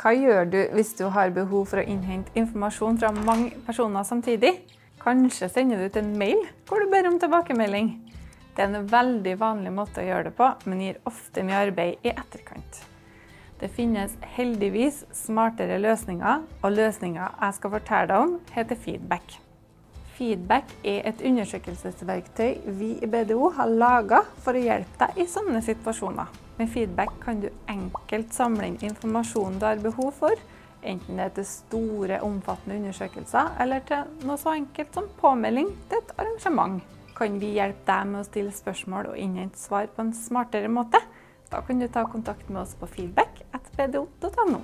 Hva gjør du hvis du har behov for å innhente informasjon fra mange personer samtidig? Kanskje sender du ut en mail hvor du ber om tilbakemelding. Det er en veldig vanlig måte å gjøre det på, men gir ofte mye arbeid i etterkant. Det finnes heldigvis smartere løsninger, og løsninga jeg skal fortelle deg om, heter Feedback. Feedback er et undersøkelsesverktøy vi i BDO har laga for å hjelpe deg i sånne situasjoner. Med feedback kan du enkelt samle inn informasjonen du har behov for, enten det er til store, omfattende undersøkelser, eller til noe så enkelt som påmelding til et arrangement. Kan vi hjelpe deg med å stille spørsmål og innhente svar på en smartere måte? Da kan du ta kontakt med oss på feedback.bdo.no.